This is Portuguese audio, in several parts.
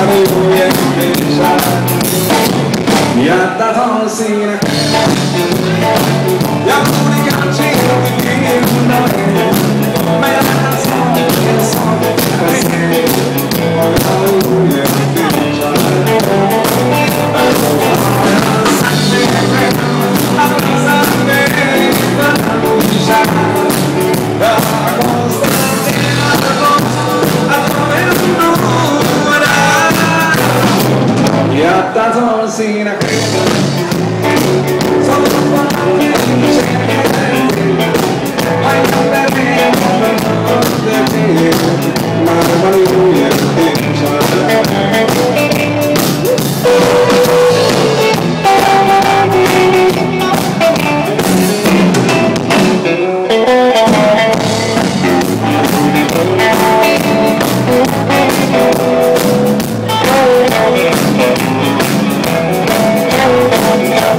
aleluia igreja E a da rosinha. E a publicativa that's all I'm seeing.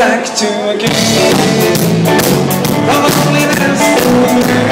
back to a game of.